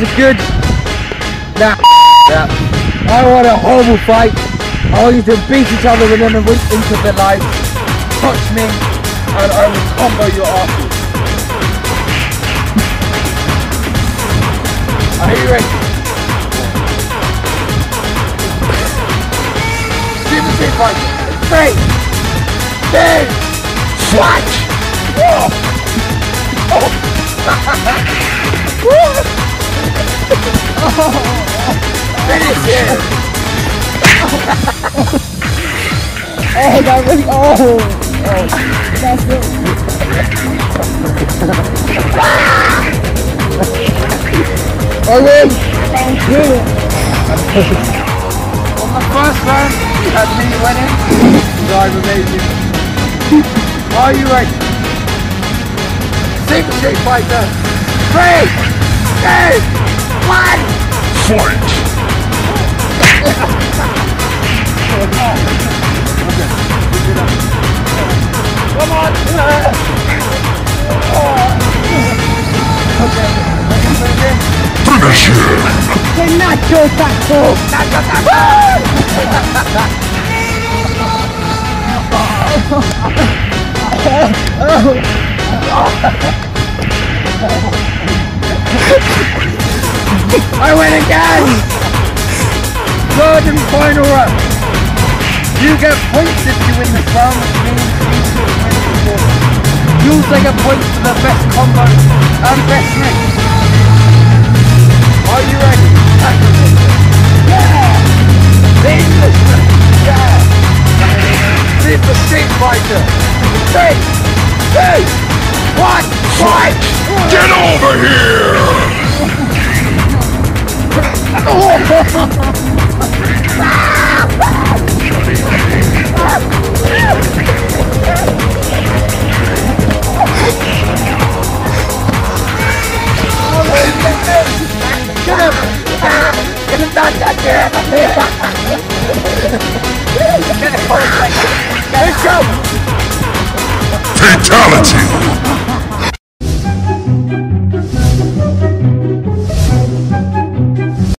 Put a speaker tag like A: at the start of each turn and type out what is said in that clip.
A: a good. Nah. Yeah. I want a horrible fight. I want you to beat each other within a week into their lives. Touch me, and I will combo your asses. Are you ready? Super Street Fight. Three, two, one. Finish it!
B: Oh, that really. Oh, oh, that's it.
A: I win!
B: Thank you.
A: On the first round, you had me winning. So I'm amazing. Are you ready? Super Street Fighter. Three, two, one.
C: Fight!
A: Come on.
C: Finish him!
B: The nacho taco.
A: I win again. Third and final round. You get points if you win this round, you two win the fourth. Also get points for the best combo and best mix. Are you ready? Yeah! The Englishman! Yeah! Super Street Fighter! Three, two, one, fight!
C: Get over here! Fatality!